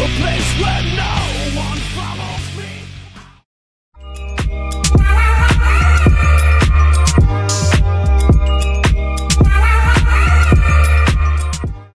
a place where no.